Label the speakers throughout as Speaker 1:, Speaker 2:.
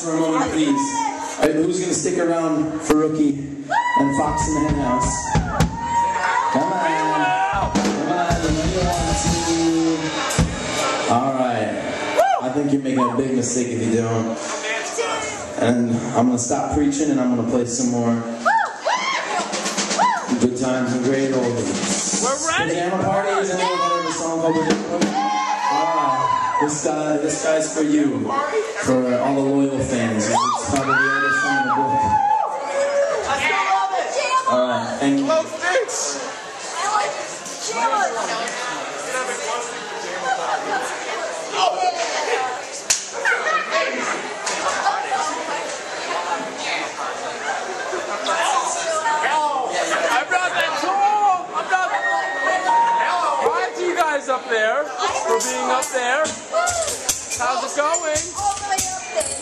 Speaker 1: for a moment, please. All right, who's gonna stick around for Rookie and Fox in the Hen House? Come on, come on, you know you want to. All right. I think you're making a big mistake if you don't. And I'm gonna stop preaching and I'm gonna play some more good times and great oldies. We're ready. Pajama parties. Anyone heard of a song called Pajama Party? This, guy, this guy's for you, for all the loyal fans. It's probably the oldest song in the book. I still love it! All right, thank you. Love this. I like
Speaker 2: I'm not that tall! I'm not... Hello, I you guys up there for being up there. How's it going?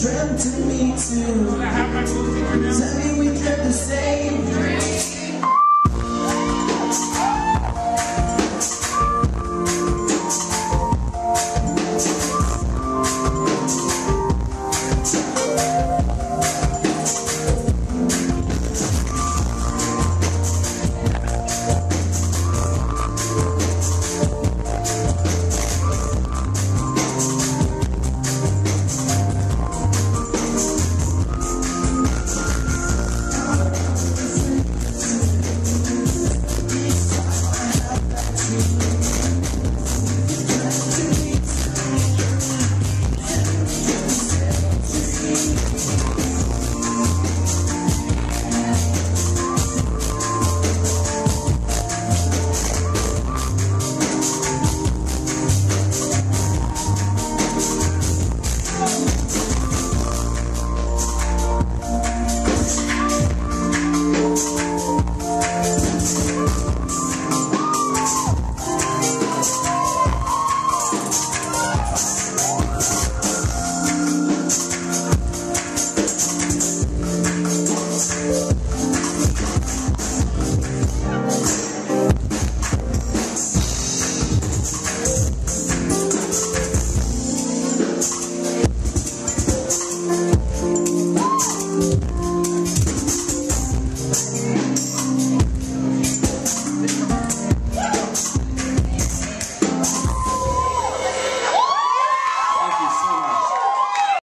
Speaker 1: dreamt to me too. Tell me we dreamt the same.